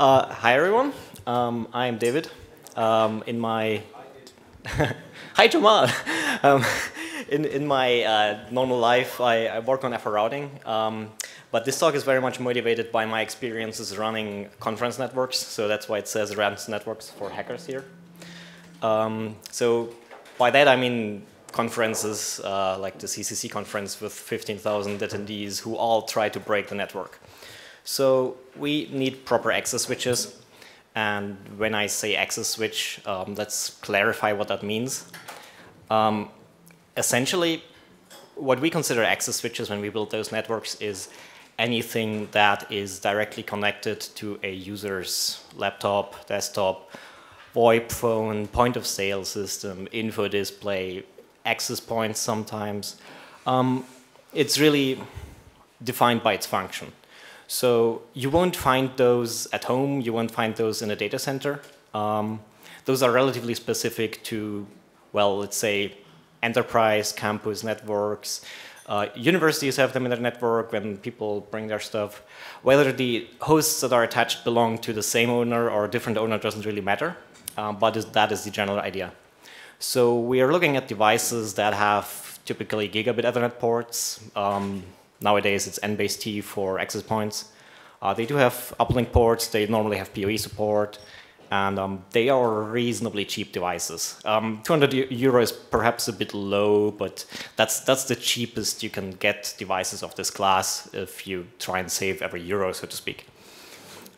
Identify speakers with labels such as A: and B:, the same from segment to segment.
A: Uh, hi everyone. Um, I am David. Um, in my hi Jamal. Um, in in my uh, normal life, I, I, work on FRRouting. Um, but this talk is very much motivated by my experiences running conference networks. So that's why it says RANS networks for hackers here. Um, so by that I mean conferences uh, like the CCC conference with 15,000 attendees who all try to break the network. So we need proper access switches. And when I say access switch, um, let's clarify what that means. Um, essentially, what we consider access switches when we build those networks is anything that is directly connected to a user's laptop, desktop, VoIP phone, point of sale system, info display, access points sometimes. Um, it's really defined by its function. So you won't find those at home, you won't find those in a data center. Um, those are relatively specific to, well, let's say enterprise, campus networks. Uh, universities have them in their network when people bring their stuff. Whether the hosts that are attached belong to the same owner or a different owner doesn't really matter, um, but that is the general idea. So we are looking at devices that have typically gigabit Ethernet ports, um, Nowadays, it's N-base-T for access points. Uh, they do have uplink ports. They normally have PoE support. And um, they are reasonably cheap devices. Um, 200 euro is perhaps a bit low, but that's, that's the cheapest you can get devices of this class if you try and save every euro, so to speak.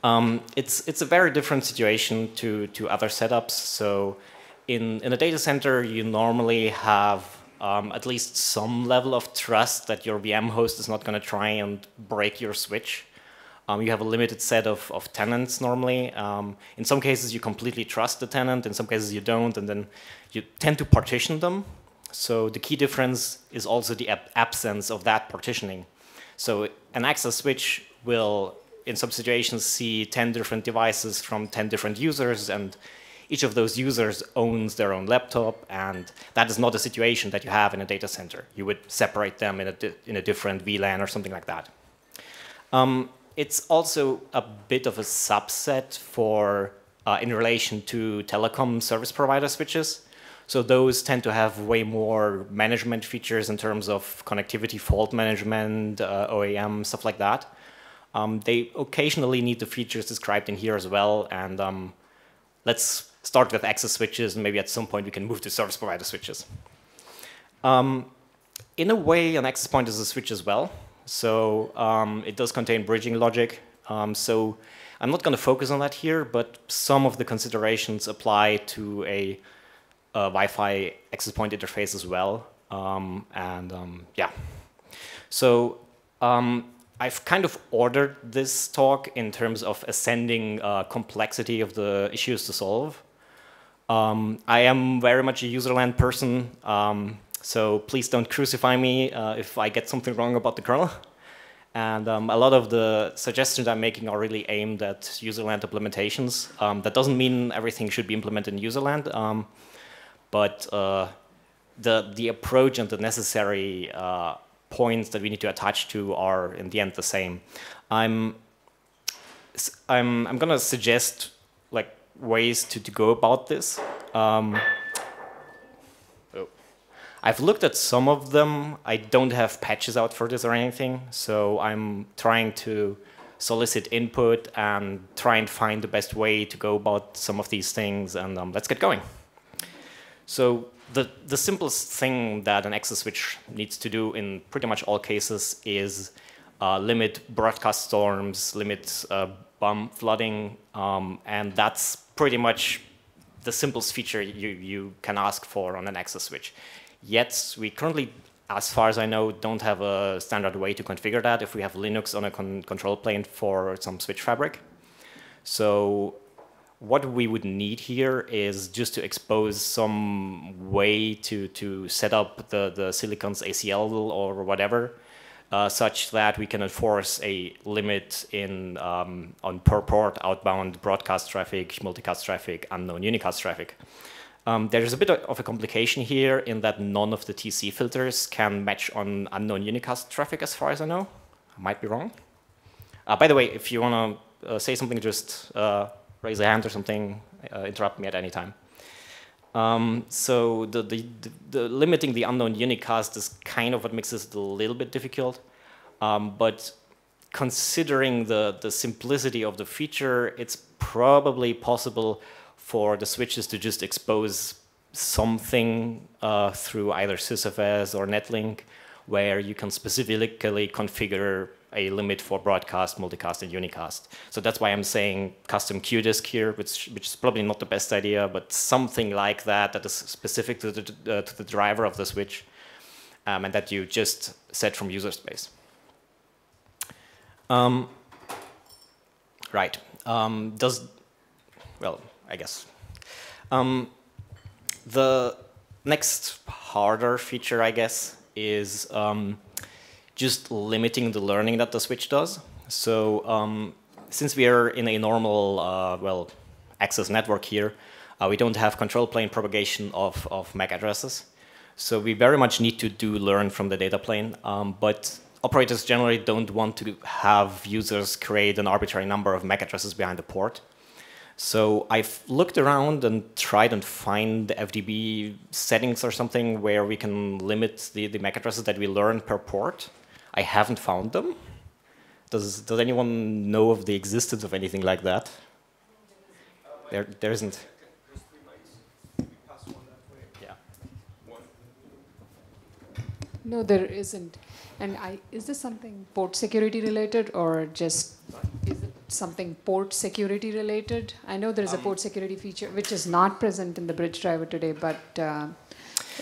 A: Um, it's, it's a very different situation to, to other setups. So in, in a data center, you normally have um, at least some level of trust that your VM host is not going to try and break your switch. Um, you have a limited set of, of tenants normally. Um, in some cases, you completely trust the tenant. In some cases, you don't, and then you tend to partition them. So the key difference is also the ab absence of that partitioning. So an access switch will, in some situations, see 10 different devices from 10 different users, and each of those users owns their own laptop, and that is not a situation that you have in a data center. You would separate them in a, in a different VLAN or something like that. Um, it's also a bit of a subset for uh, in relation to telecom service provider switches. So those tend to have way more management features in terms of connectivity, fault management, uh, OAM, stuff like that. Um, they occasionally need the features described in here as well, and um, let's start with access switches, and maybe at some point we can move to service provider switches. Um, in a way, an access point is a switch as well. So um, it does contain bridging logic. Um, so I'm not going to focus on that here, but some of the considerations apply to a, a Wi-Fi access point interface as well. Um, and um, yeah. So um, I've kind of ordered this talk in terms of ascending uh, complexity of the issues to solve. Um, I am very much a userland person, um, so please don't crucify me uh, if I get something wrong about the kernel. And um, a lot of the suggestions I'm making are really aimed at userland implementations. Um, that doesn't mean everything should be implemented in userland, um, but uh, the, the approach and the necessary uh, points that we need to attach to are in the end the same. I'm, I'm, I'm going to suggest ways to, to go about this. Um, oh. I've looked at some of them. I don't have patches out for this or anything, so I'm trying to solicit input and try and find the best way to go about some of these things, and um, let's get going. So the, the simplest thing that an access switch needs to do in pretty much all cases is uh, limit broadcast storms, limit uh, BUM flooding, um, and that's pretty much the simplest feature you, you can ask for on an access switch. Yet we currently, as far as I know, don't have a standard way to configure that if we have Linux on a con control plane for some switch fabric. So what we would need here is just to expose some way to, to set up the, the Silicon's ACL or whatever uh, such that we can enforce a limit in um, on per port outbound broadcast traffic, multicast traffic, unknown unicast traffic. Um, there's a bit of a complication here in that none of the TC filters can match on unknown unicast traffic as far as I know. I might be wrong. Uh, by the way, if you want to uh, say something, just uh, raise a hand or something, uh, interrupt me at any time. Um, so the, the, the, limiting the unknown unicast is kind of what makes this a little bit difficult. Um, but considering the, the simplicity of the feature, it's probably possible for the switches to just expose something uh, through either sysfs or netlink where you can specifically configure a limit for broadcast, multicast, and unicast. So that's why I'm saying custom qdisc here, which, which is probably not the best idea, but something like that that is specific to the, uh, to the driver of the switch um, and that you just set from user space. Um, right. Um, does, well, I guess. Um, the next harder feature, I guess, is um, just limiting the learning that the switch does. So um, since we are in a normal, uh, well, access network here, uh, we don't have control plane propagation of, of MAC addresses. So we very much need to do learn from the data plane, um, but operators generally don't want to have users create an arbitrary number of MAC addresses behind the port. So I've looked around and tried and find the FDB settings or something where we can limit the, the MAC addresses that we learn per port. I haven't found them. Does, does anyone know of the existence of anything like that? There, there isn't. Yeah.
B: No, there isn't. And I, is this something port security related or just is it something port security related? I know there is a port security feature which is not present in the bridge driver today, but uh,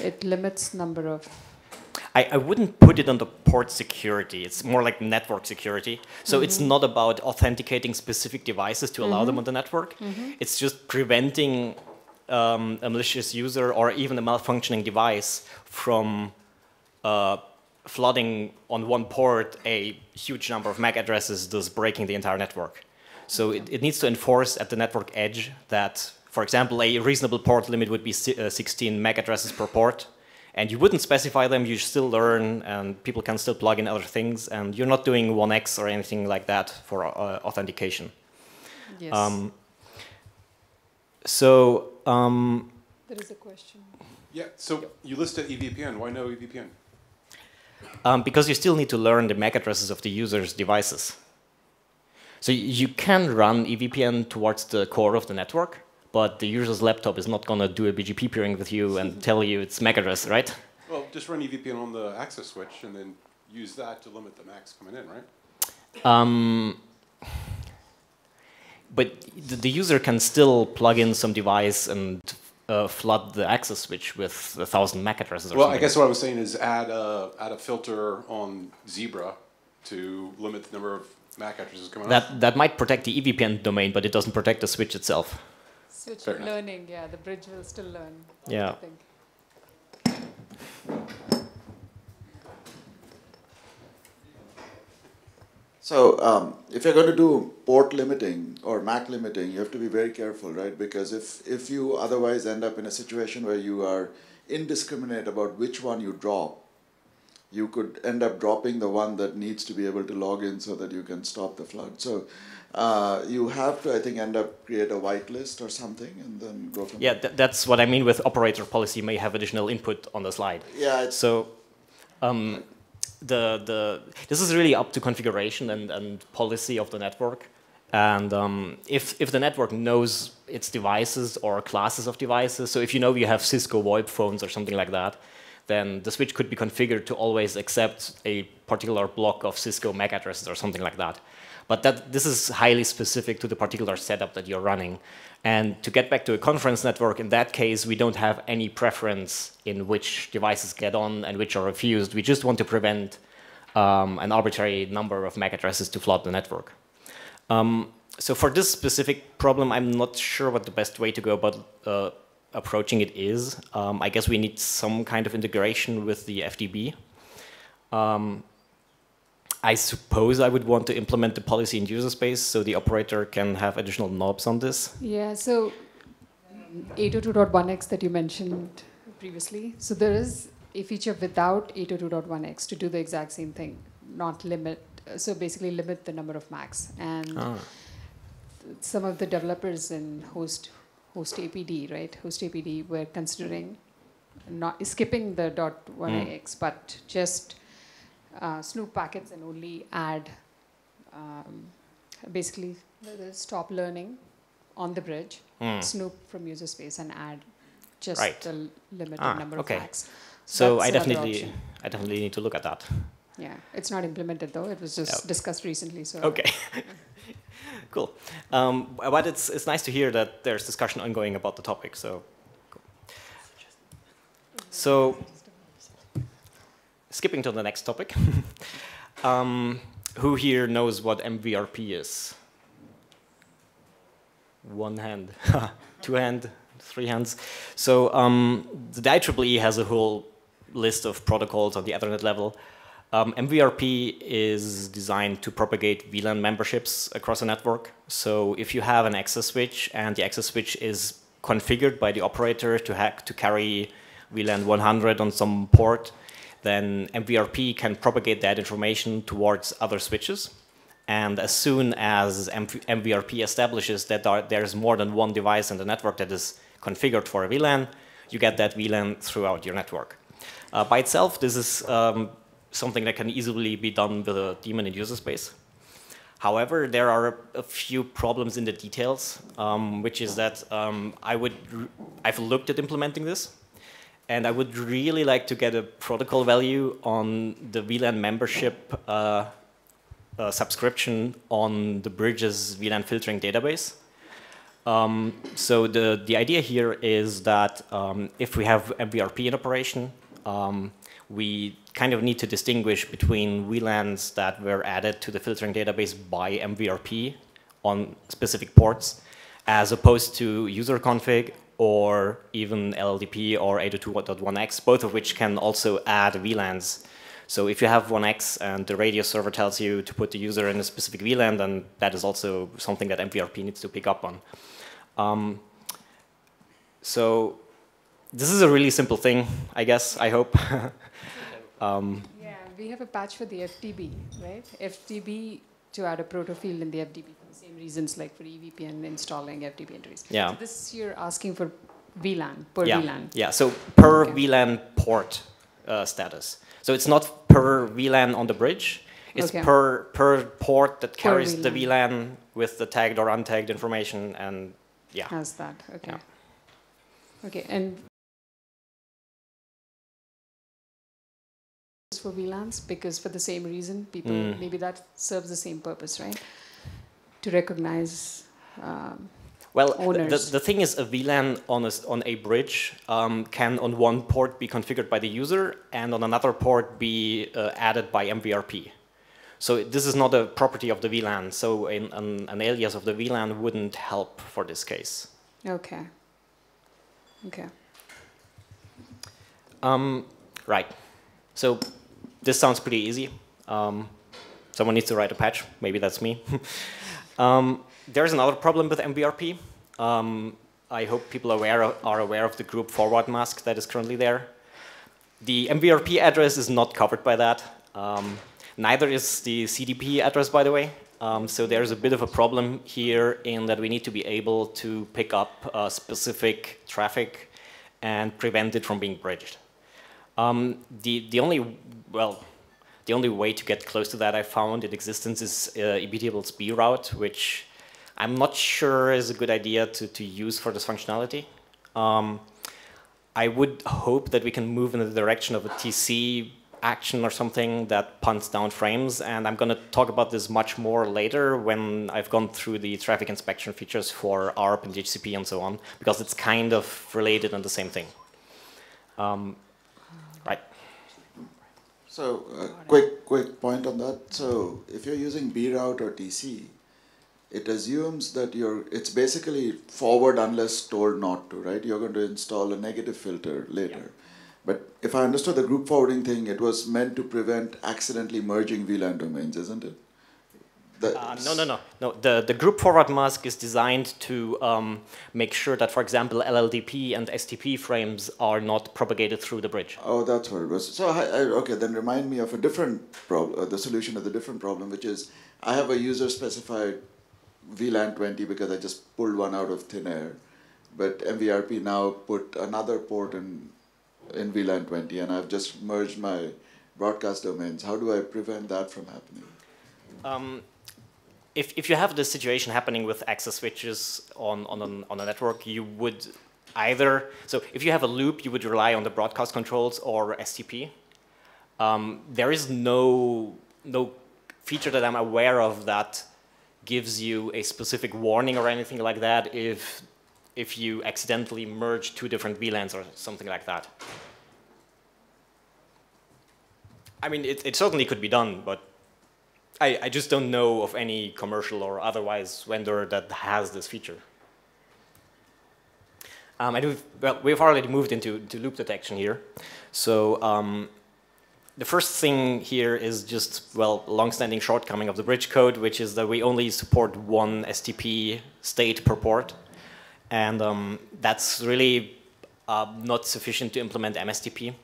B: it limits number of.
A: I, I wouldn't put it under port security. It's more like network security. So mm -hmm. it's mm-hmm. not about authenticating specific devices to allow mm -hmm. them on the network. Mm -hmm. It's just preventing um, a malicious user or even a malfunctioning device from uh, flooding on one port a huge number of MAC addresses, thus breaking the entire network. So it, it, needs to enforce at the network edge that, for example, a reasonable port limit would be uh, 16 MAC addresses per port. And you wouldn't specify them, you still learn, and people can still plug in other things, and you're not doing 1x or anything like that for uh, authentication.
B: Yes. Um,
A: so... Um,
B: there is a question.
C: Yeah, so you listed EVPN. Why no EVPN?
A: Um, because you still need to learn the MAC addresses of the user's devices. So you can run EVPN towards the core of the network, but the user's laptop is not going to do a BGP peering with you and tell you its MAC address, right?
C: Well, just run EVPN on the access switch and then use that to limit the MACs coming in, right?
A: Um, but the user can still plug in some device and uh, flood the access switch with a thousand MAC addresses.
C: well, something. Well I guess what I was saying is add a add a filter on Zebra to limit the number of MAC addresses coming
A: that, out. That might protect the EVPN domain, but it doesn't protect the switch itself.
B: Switch Fair learning, enough. yeah. The bridge will still learn.
A: Yeah.
D: So um, if you're going to do port limiting or MAC limiting, you have to be very careful, right? Because if, if you otherwise end up in a situation where you are indiscriminate about which one you drop, you could end up dropping the one that needs to be able to log in so that you can stop the flood. So uh, you have to, I think, end up create a whitelist or something and then go from
A: Yeah, th that's what I mean with operator policy may have additional input on the slide.
D: Yeah.
A: So um, the, the, this is really up to configuration and, and policy of the network. And um, if, if the network knows its devices or classes of devices, so if you know you have Cisco VoIP phones or something like that, then the switch could be configured to always accept a particular block of Cisco MAC addresses or something like that. But that, this is highly specific to the particular setup that you're running. And to get back to a conference network, in that case, we don't have any preference in which devices get on and which are refused. We just want to prevent um, an arbitrary number of MAC addresses to flood the network. Um, so for this specific problem, I'm not sure what the best way to go about uh, approaching it is. Um, I guess we need some kind of integration with the FDB. Um, I suppose I would want to implement the policy in user space so the operator can have additional knobs on this.
B: Yeah, so 802.1x that you mentioned previously. So there is a feature without 802.1x to do the exact same thing, not limit. So basically limit the number of MACs. And ah. some of the developers in host hostapd, right? hostapd were considering not skipping the .1ax, but just uh, snoop packets and only add um, basically stop learning on the bridge,
A: Hmm.
B: snoop from user space, and add just
A: Right.
B: the limited
A: Ah,
B: number
A: okay.
B: of flags.
A: So
B: that's
A: I definitely,
B: option.
A: I definitely need to look at that.
B: Yeah, it's not implemented though. It was just
A: Yep.
B: discussed recently. So
A: Okay. cool. Um, but it's, it's nice to hear that there's discussion ongoing about the topic. So, cool. so skipping to the next topic. um, who here knows what MVRP is? One hand, two hand, three hands. So um, the IEEE has a whole list of protocols on the Ethernet level. Um, MVRP is designed to propagate VLAN memberships across a network. So if you have an access switch and the access switch is configured by the operator to, hack, to carry VLAN 100 on some port, then MVRP can propagate that information towards other switches. And as soon as MV MVRP establishes that there's more than one device in the network that is configured for a VLAN, you get that VLAN throughout your network. Uh, by itself, this is um, something that can easily be done with a daemon in user space. However, there are a few problems in the details, um, which is that um, I would, I've looked at implementing this, and I would really like to get a protocol value on the VLAN membership uh, uh, subscription on the Bridges VLAN filtering database. Um, so the, the idea here is that um, if we have MVRP in operation, um, we kind of need to distinguish between VLANs that were added to the filtering database by MVRP on specific ports, as opposed to user config or even LLDP or 802.1x, both of which can also add VLANs. So if you have 1x and the RADIUS server tells you to put the user in a specific VLAN, then that is also something that MVRP needs to pick up on. Um, so this is a really simple thing, I guess, I hope. um,
B: yeah, we have a patch for the FDB, right? FDB to add a proto field in the FDB for the same reasons like for E EVPN installing FDB entries.
A: Yeah.
B: So this you're asking for VLAN per
A: yeah,
B: VLAN.
A: yeah, so per
B: Okay.
A: VLAN port uh, status. So it's not per VLAN on the bridge, it's
B: Okay.
A: per, per port that carries the
B: VLAN.
A: VLAN with the tagged or untagged information and yeah.
B: Has that? Okay.
A: Yeah.
B: Okay, and for VLANs because for the same reason, people
A: Mm.
B: maybe that serves the same purpose, right? To recognize. Um,
A: Well, th- the, the thing is, a VLAN on a, on a bridge um, can on one port be configured by the user and on another port be uh, added by MVRP. So this is not a property of the VLAN, so an, an, an alias of the VLAN wouldn't help for this case.
B: okay. Okay.
A: Um, right. So this sounds pretty easy. Um, someone needs to write a patch. Maybe that's me. um, there's another problem with MVRP. Um, I hope people aware of, are aware of the group forward mask that is currently there. The MVRP address is not covered by that. Um, neither is the CDP address, by the way. Um, so there's a bit of a problem here in that we need to be able to pick up uh, specific traffic and prevent it from being bridged. Um, the, the only, well, the only way to get close to that I found in existence is uh, B route, which I'm not sure is a good idea to, to use for this functionality. Um, I would hope that we can move in the direction of a TC action or something that punts down frames, and I'm going to talk about this much more later when I've gone through the traffic inspection features for ARP and DHCP and so on, because it's kind of related and the same thing. Um.
D: So, uh, quick, quick point on that. So, if you're using B route or TC, it assumes that you're, it's basically forward unless told not to, right? You're going to install a negative filter later. But if I understood the group forwarding thing, it was meant to prevent accidentally merging VLAN domains, isn't it?
A: Uh, no, no, no, no. The the group forward mask is designed to um, make sure that, for example, LLDP and STP frames are not propagated through the bridge.
D: Oh, that's what it was. So, I, I, okay, then remind me of a different problem, uh, the solution of the different problem, which is I have a user specified VLAN 20 because I just pulled one out of thin air. But MVRP now put another port in, in VLAN 20 and I've just merged my broadcast domains. How do I prevent that from happening?
A: Um, if, if you have this situation happening with access switches on, on, an, on a network, you would either, so if you have a loop, you would rely on the broadcast controls or STP. Um, there is no, no feature that I'm aware of that gives you a specific warning or anything like that if, if you accidentally merge two different VLANs or something like that. I mean, it, it certainly could be done, but I, I just don't know of any commercial or otherwise vendor that has this feature. Um, I do, well, we've already moved into to loop detection here. So um, the first thing here is just, well, long-standing shortcoming of the bridge code, which is that we only support one STP state per port. And um, that's really uh, not sufficient to implement MSTP.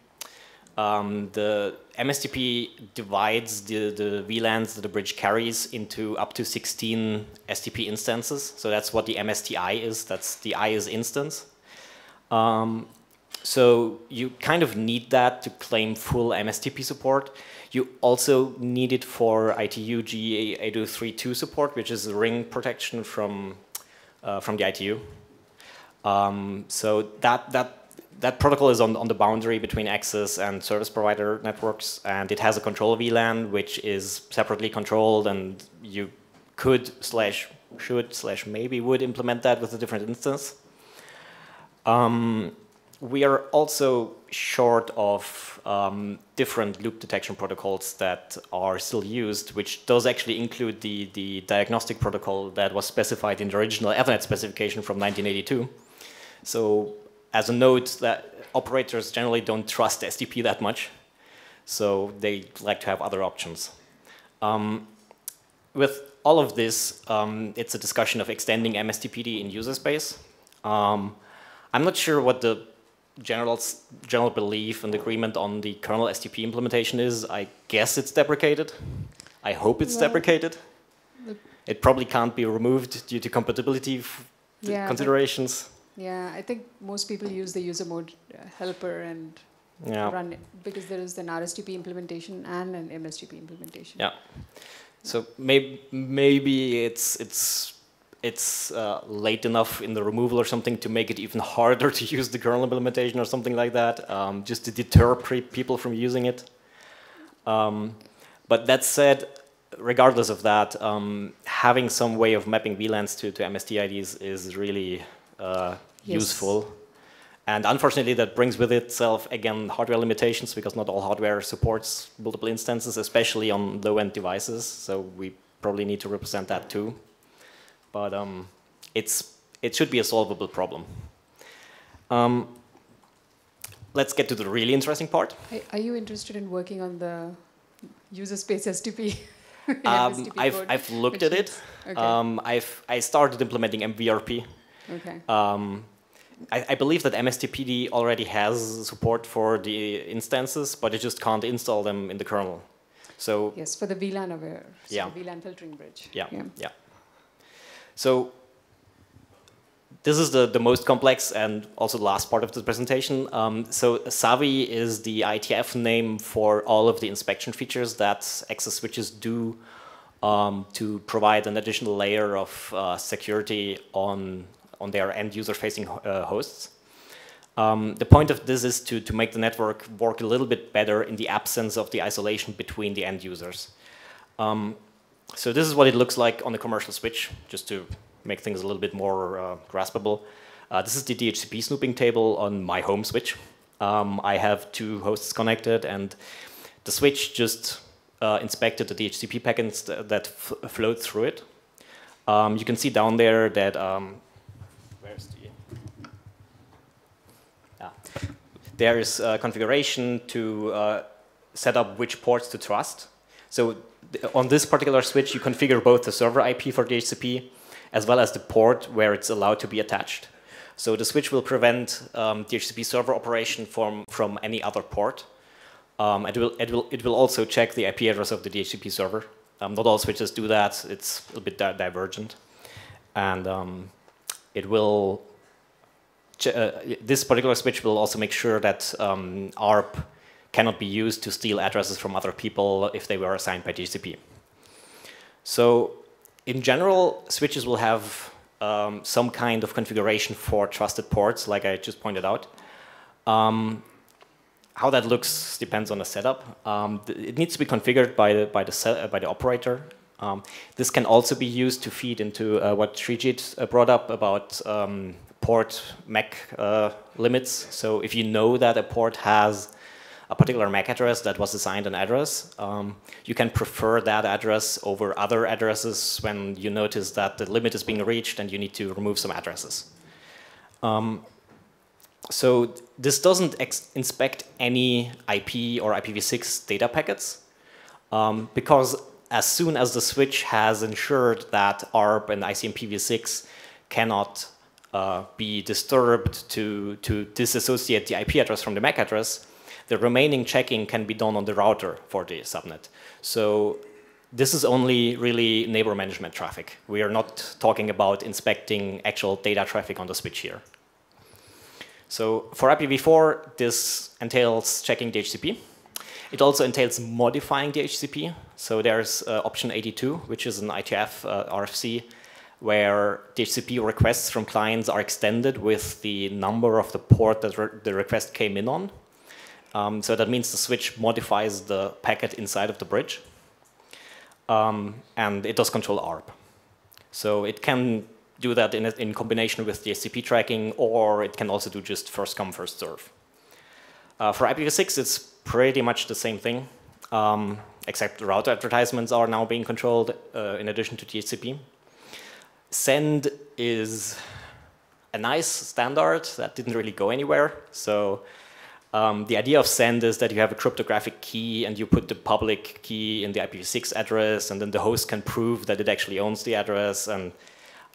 A: Um, the MSTP divides the, the VLANs that the bridge carries into up to 16 STP instances. So that's what the MSTI is. That's the I is instance. Um, so you kind of need that to claim full MSTP support. You also need it for ITU G8032 support, which is ring protection from, uh, from the ITU. Um, so that, that that protocol is on, on the boundary between access and service provider networks, and it has a control VLAN, which is separately controlled, and you could slash should slash maybe would implement that with a different instance. Um, we are also short of um, different loop detection protocols that are still used, which does actually include the, the diagnostic protocol that was specified in the original Ethernet specification from 1982. So as a note that operators generally don't trust STP that much, so they like to have other options. Um, with all of this, um, it's a discussion of extending MSTPD in user space. Um, I'm not sure what the general, general belief and agreement on the kernel STP implementation is. I guess it's deprecated. I hope it's well, deprecated. It probably can't be removed due to compatibility yeah, considerations.
B: Yeah, I think most people use the user mode uh, helper and yeah. run it because there is an RSTP implementation and an MSTP implementation.
A: Yeah. So maybe maybe it's it's it's uh, late enough in the removal or something to make it even harder to use the kernel implementation or something like that, um, just to deter people from using it. Um, but that said, regardless of that, um, having some way of mapping VLANs to, to MSTIDs is really yes. useful. And unfortunately, that brings with itself, again, hardware limitations because not all hardware supports multiple instances, especially on low-end devices. So we probably need to represent that too. But um, it's, it should be a solvable problem. Um, let's get to the really interesting part.
B: Are you interested in working on the user space STP?
A: um, I've, I've looked at it. Okay. Um, I've, I started implementing MVRP
B: Okay.
A: Um, I, I, believe that MSTPD already has support for the instances, but it just can't install them in the kernel. So
B: yes, for the VLAN aware, so yeah. VLAN filtering bridge.
A: Yeah, yeah, yeah. So this is the, the most complex and also the last part of the presentation. Um, so SAVI is the IETF name for all of the inspection features that access switches do um, to provide an additional layer of uh, security on on their end user facing uh, hosts. Um, the point of this is to, to make the network work a little bit better in the absence of the isolation between the end users. Um, so this is what it looks like on the commercial switch, just to make things a little bit more uh, graspable. Uh, this is the DHCP snooping table on my home switch. Um, I have two hosts connected, and the switch just uh, inspected the DHCP packets that flowed through it. Um, you can see down there that um, There is a configuration to uh, set up which ports to trust. So on this particular switch, you configure both the server IP for DHCP as well as the port where it's allowed to be attached. So the switch will prevent um, DHCP server operation from, from any other port. Um, it, will, it, will, it will also check the IP address of the DHCP server. Um, not all switches do that. It's a bit di divergent. and um, it will. Uh, this particular switch will also make sure that um, ARP cannot be used to steal addresses from other people if they were assigned by DHCP. So, in general, switches will have um, some kind of configuration for trusted ports, like I just pointed out. Um, how that looks depends on the setup. Um, it needs to be configured by the by the by the operator. Um, this can also be used to feed into uh, what Srijit uh, brought up about um, port MAC uh, limits. So if you know that a port has a particular MAC address that was assigned an address, um, you can prefer that address over other addresses when you notice that the limit is being reached and you need to remove some addresses. Um, so this doesn't inspect any IP or IPv6 data packets um, because as soon as the switch has ensured that ARP and ICMPv6 cannot uh, be disturbed to, to disassociate the IP address from the MAC address, the remaining checking can be done on the router for the subnet. So this is only really neighbor management traffic. We are not talking about inspecting actual data traffic on the switch here. So for IPv4, this entails checking the DHCP. It also entails modifying the DHCP. So there's uh, option 82, which is an IETF uh, RFC, where DHCP requests from clients are extended with the number of the port that re the request came in on. Um, so that means the switch modifies the packet inside of the bridge. Um, and it does control ARP. So it can do that in, in combination with DHCP tracking, or it can also do just first come, first serve. Uh, for IPv6, it's pretty much the same thing, um, except router advertisements are now being controlled uh, in addition to DHCP. SEND is a nice standard that didn't really go anywhere. So um, the idea of SEND is that you have a cryptographic key and you put the public key in the IPv6 address and then the host can prove that it actually owns the address and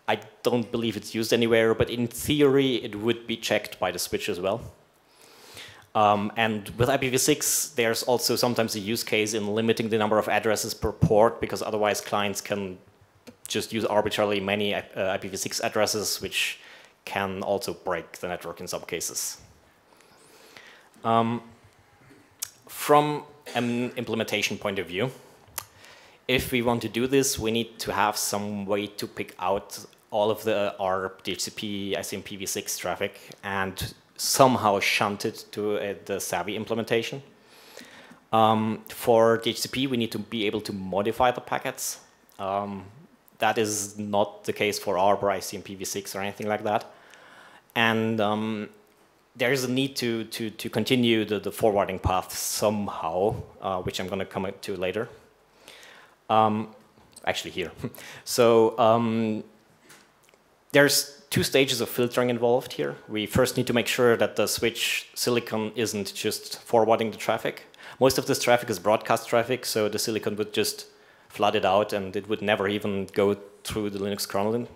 A: I don't believe it's used anywhere, but in theory, it would be checked by the switch as well. Um, and with IPv6, there's also sometimes a use case in limiting the number of addresses per port, because otherwise clients can just use arbitrarily many uh, IPv6 addresses, which can also break the network in some cases. Um, from an implementation point of view, if we want to do this, we need to have some way to pick out all of the ARP, DHCP, ICMPv6 traffic and somehow shunt it to uh, the SAVI implementation. Um, for DHCP, we need to be able to modify the packets. Um, that is not the case for ARP or ICMPv6 or anything like that. And um, there is a need to, to, to continue the, the forwarding path somehow, uh, which I'm going to come to later. Um, actually here. so um, there's two stages of filtering involved here. We first need to make sure that the switch silicon isn't just forwarding the traffic. Most of this traffic is broadcast traffic, so the silicon would just flood it out and it would never even go through the Linux kernel.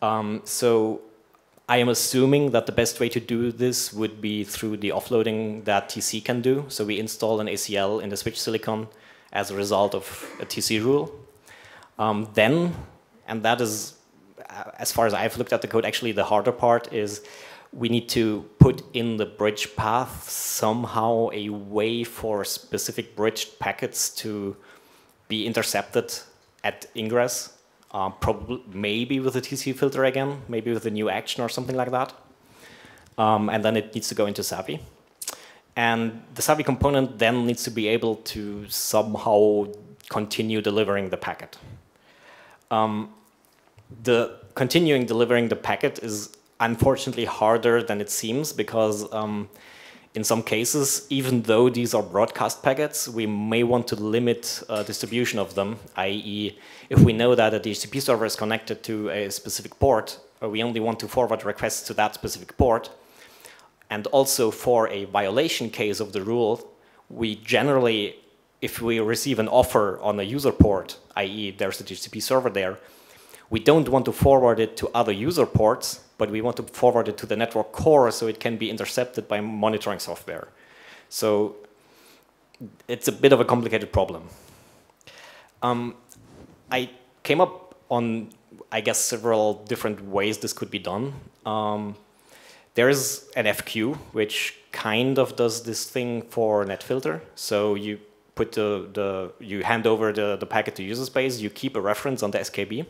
A: Um, so I am assuming that the best way to do this would be through the offloading that TC can do. So we install an ACL in the switch silicon as a result of a TC rule. Um, then, and that is as far as I've looked at the code, actually the harder part is we need to put in the bridge path somehow a way for specific bridged packets to be intercepted at ingress. Uh, probably, maybe with a TC filter again, maybe with a new action or something like that. Um, and then it needs to go into SAVI. And the SAVI component then needs to be able to somehow continue delivering the packet. Um, the continuing delivering the packet is unfortunately harder than it seems because um, in some cases, even though these are broadcast packets, we may want to limit uh, distribution of them, i.e. if we know that a DHCP server is connected to a specific port, or we only want to forward requests to that specific port, and also for a violation case of the rule, we generally, if we receive an offer on a user port, i.e. there's a DHCP server there, we don't want to forward it to other user ports, but we want to forward it to the network core so it can be intercepted by monitoring software. So it's a bit of a complicated problem. Um, I came up on I guess, several different ways this could be done. Um, there is an FQ, which kind of does this thing for NetFilter. So you put the, the you hand over the, the packet to user space, you keep a reference on the SKB.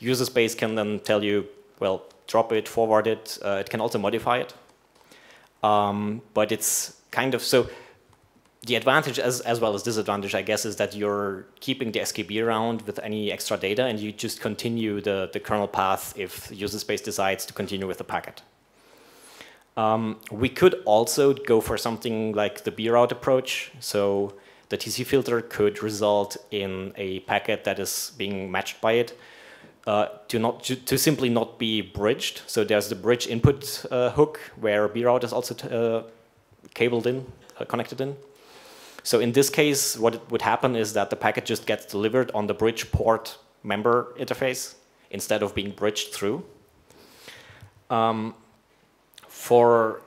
A: User space can then tell you, well, drop it, forward it. Uh, it can also modify it. Um, but it's kind of, so the advantage as, as well as disadvantage, I guess, is that you're keeping the SKB around with any extra data and you just continue the, the kernel path if user space decides to continue with the packet. Um, we could also go for something like the broute approach. So the TC filter could result in a packet that is being matched by it uh, to not to, to, simply not be bridged. So there's the bridge input uh, hook where broute is also uh, cabled in, uh, connected in. So in this case, what would happen is that the packet just gets delivered on the bridge port member interface instead of being bridged through. Um, for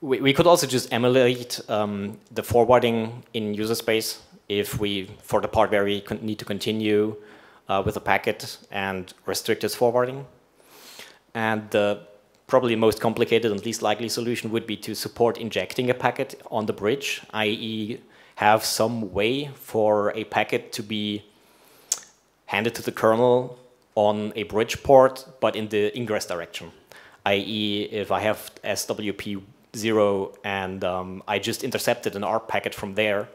A: we, we could also just emulate um, the forwarding in user space if we, for the part where we need to continue uh, with a packet and restrict its forwarding. And the probably most complicated and least likely solution would be to support injecting a packet on the bridge, i.e. have some way for a packet to be handed to the kernel on a bridge port, but in the ingress direction i.e. if I have SWP0 and um, I just intercepted an ARP packet from there,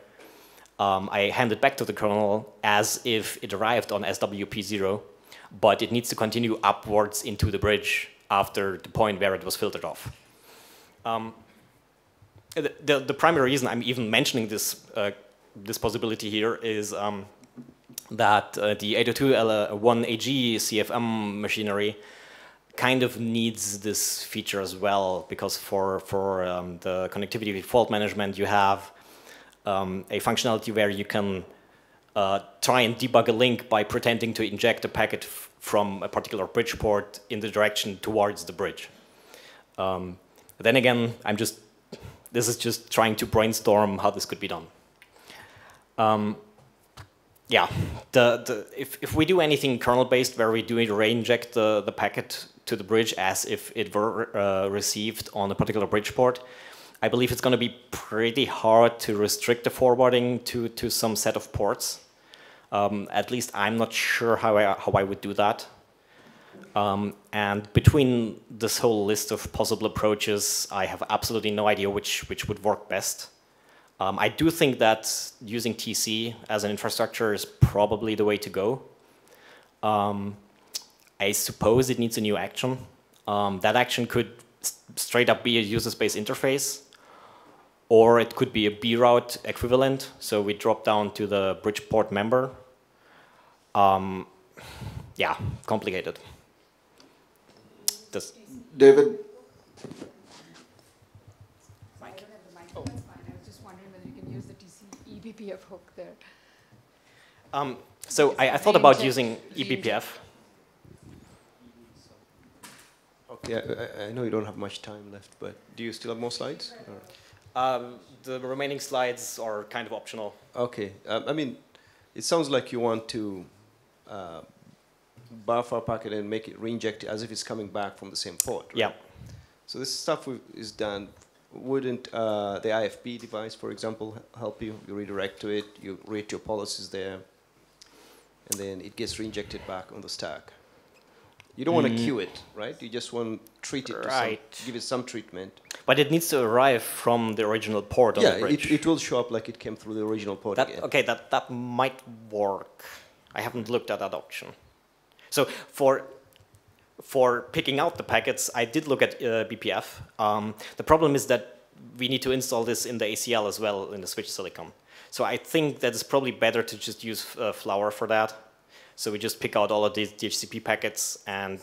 A: um, I hand it back to the kernel as if it arrived on SWP0, but it needs to continue upwards into the bridge after the point where it was filtered off. Um, the, the, the, primary reason I'm even mentioning this, uh, this possibility here is um, that uh, the 802.1ag CFM machinery kind of needs this feature as well because for, for um, the connectivity fault management, you have um, a functionality where you can uh, try and debug a link by pretending to inject a packet from a particular bridge port in the direction towards the bridge. Um, then again, I'm just, this is just trying to brainstorm how this could be done. Um, yeah, the, the, if, if we do anything kernel-based where we do re-inject the, the packet to the bridge as if it were uh, received on a particular bridge port. I believe it's going to be pretty hard to restrict the forwarding to, to some set of ports. Um, at least I'm not sure how I, how I would do that. Um, and between this whole list of possible approaches, I have absolutely no idea which, which would work best. Um, I do think that using TC as an infrastructure is probably the way to go. Um, I suppose it needs a new action. Um, that action could straight up be a user space interface, or it could be a B route equivalent. So we drop down to the Bridgeport member. Um, yeah, complicated. This.
D: David.
B: Oh. I was just wondering whether you can use the TC eBPF hook there.
A: Um, so I, I, thought about using eBPF.
E: Okay, I, I, know you don't have much time left, but do you still have more slides?
A: Um, the remaining slides are kind of optional.
E: Okay. Um, I mean, it sounds like you want to uh, buffer a packet and make it reinject as if it's coming back from the same port. Right?
A: Yeah.
E: So this stuff is done. Wouldn't uh, the IFB device, for example, help you? You redirect to it, you rate your policies there, and then it gets reinjected back on the stack. You don't want to queue it, right? You just want to treat it, right. Some, give it some treatment.
A: But it needs to arrive from the original port
E: yeah,
A: on the bridge.
E: It, it will show up like it came through the original port
A: that,
E: again.
A: Okay, that, that might work. I haven't looked at that option. So for for picking out the packets, I did look at uh, BPF. Um, the problem is that we need to install this in the ACL as well in the switch silicon. So I think that it's probably better to just use uh, Flower for that. So we just pick out all of these DHCP packets and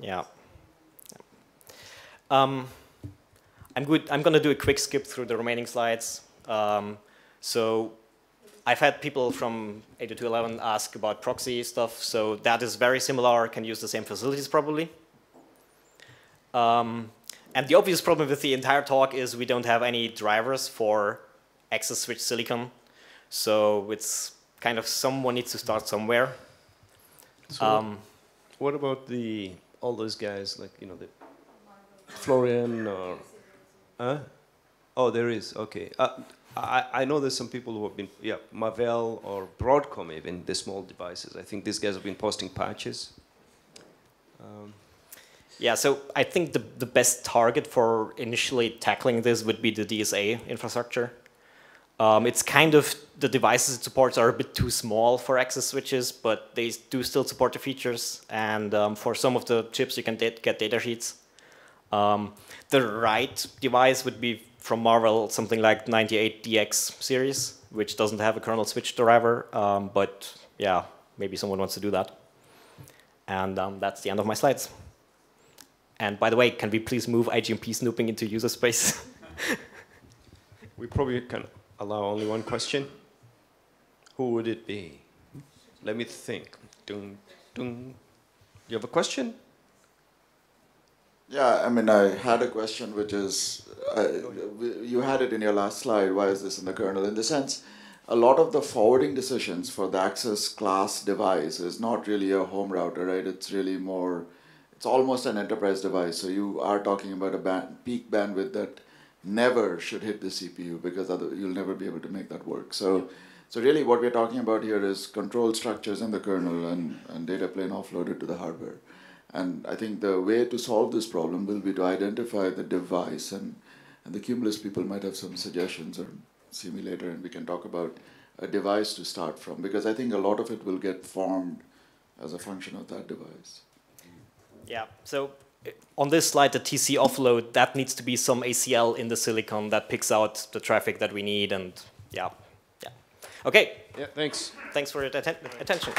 A: yeah. Um, I'm good. I'm going to do a quick skip through the remaining slides. Um, so I've had people from 802.11 ask about proxy stuff. So that is very similar. Can use the same facilities probably. Um, and the obvious problem with the entire talk is we don't have any drivers for access switch silicon. So it's kind of someone needs to start somewhere.
E: So
A: Um,
E: what about the all those guys like you know the Florian or huh? Oh, there is okay. Uh, I I know there's some people who have been yeah Marvell or Broadcom even the small devices. I think these guys have been posting patches. Um,
A: Yeah, so I think the, the best target for initially tackling this would be the DSA infrastructure. Um, it's kind of, the devices it supports are a bit too small for access switches, but they do still support the features. And um, for some of the chips, you can get data sheets. Um, the right device would be from Marvell, something like 98DX series, which doesn't have a kernel switch driver. Um, but yeah, maybe someone wants to do that. And um, that's the end of my slides. And by the way, can we please move IGMP snooping into user space?
E: we probably can allow only one question. Who would it be? Let me think. Dun, dun. You have a question?
D: Yeah, I mean, I had a question which is, uh, you had it in your last slide, why is this in the kernel? In the sense, a lot of the forwarding decisions for the access class device is not really a home router, right? It's really more, it's almost an enterprise device. So you are talking about a band, peak bandwidth that never should hit the CPU because other, you'll never be able to make that work. So, so really what we're talking about here is control structures in the kernel and, and data plane offloaded to the hardware. And I think the way to solve this problem will be to identify the device, and, and the Cumulus people might have some suggestions or see me later, and we can talk about a device to start from, because I think a lot of it will get formed as a function of that device.
A: Yeah, so on this slide, the TC offload, that needs to be some ACL in the silicon that picks out the traffic that we need, and yeah, yeah. Okay,
E: Yeah, thanks.
A: thanks for your atten attention.